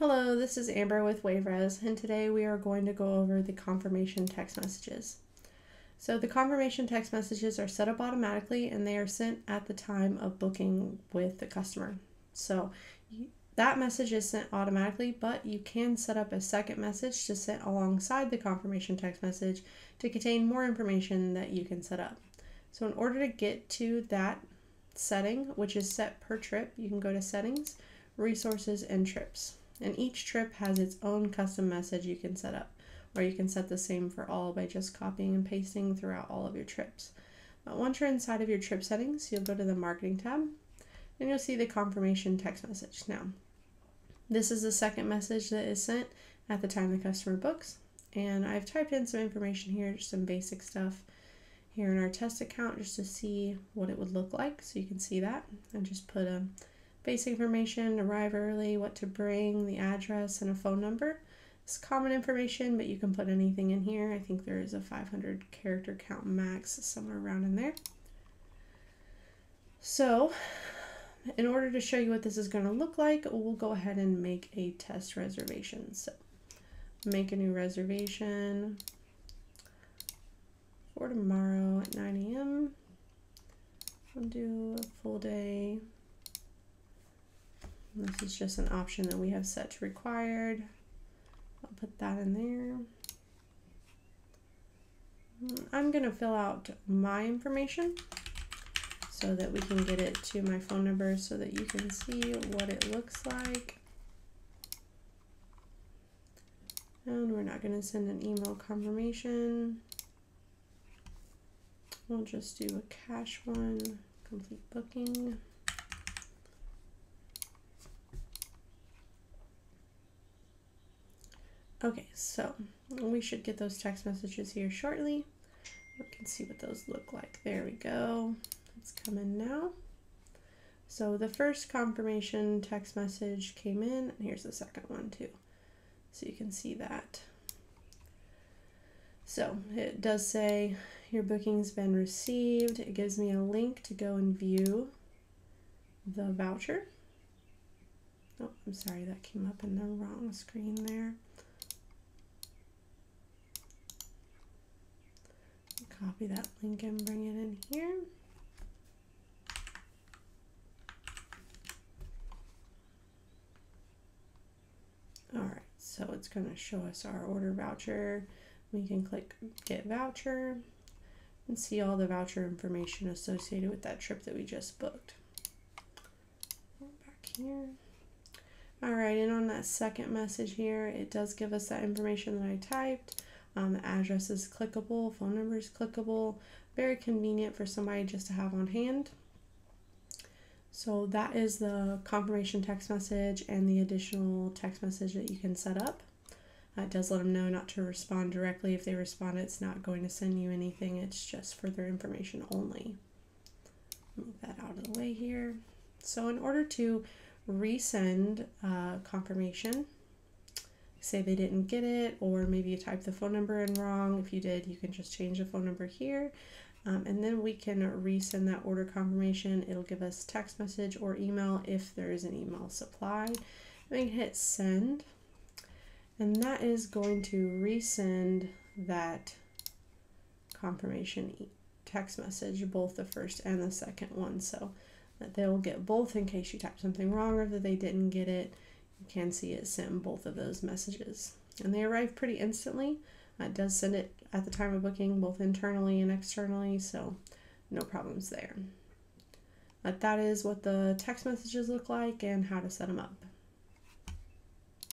Hello, this is Amber with WaveRez, and today we are going to go over the confirmation text messages. So the confirmation text messages are set up automatically and they are sent at the time of booking with the customer. So that message is sent automatically, but you can set up a second message to sit alongside the confirmation text message to contain more information that you can set up. So in order to get to that setting, which is set per trip, you can go to settings, resources, and trips and each trip has its own custom message you can set up, or you can set the same for all by just copying and pasting throughout all of your trips. But once you're inside of your trip settings, you'll go to the marketing tab and you'll see the confirmation text message. Now, this is the second message that is sent at the time the customer books. And I've typed in some information here, just some basic stuff here in our test account just to see what it would look like. So you can see that. I just put a basic information, arrive early, what to bring, the address, and a phone number. It's common information, but you can put anything in here. I think there is a 500 character count max somewhere around in there. So, in order to show you what this is going to look like, we'll go ahead and make a test reservation. So, make a new reservation for tomorrow at 9 a.m. We'll do a full day this is just an option that we have set to required. I'll put that in there. I'm going to fill out my information so that we can get it to my phone number so that you can see what it looks like. And we're not going to send an email confirmation. We'll just do a cash one, complete booking. Okay, so we should get those text messages here shortly. We can see what those look like. There we go. It's coming now. So the first confirmation text message came in, and here's the second one too. So you can see that. So it does say your booking's been received. It gives me a link to go and view the voucher. Oh, I'm sorry, that came up in the wrong screen there. Copy that link and bring it in here. All right, so it's going to show us our order voucher. We can click get voucher and see all the voucher information associated with that trip that we just booked. Back here. All right, and on that second message here, it does give us that information that I typed. Um, address is clickable, phone number is clickable, very convenient for somebody just to have on hand. So that is the confirmation text message and the additional text message that you can set up. Uh, it does let them know not to respond directly. If they respond, it's not going to send you anything. It's just for their information only. Move that out of the way here. So in order to resend uh, confirmation, say they didn't get it, or maybe you typed the phone number in wrong. If you did, you can just change the phone number here. Um, and then we can resend that order confirmation. It'll give us text message or email if there is an email supplied. We can hit send, and that is going to resend that confirmation text message, both the first and the second one. So that they will get both in case you type something wrong or that they didn't get it you can see it sent both of those messages. And they arrive pretty instantly. Uh, it does send it at the time of booking, both internally and externally, so no problems there. But that is what the text messages look like and how to set them up.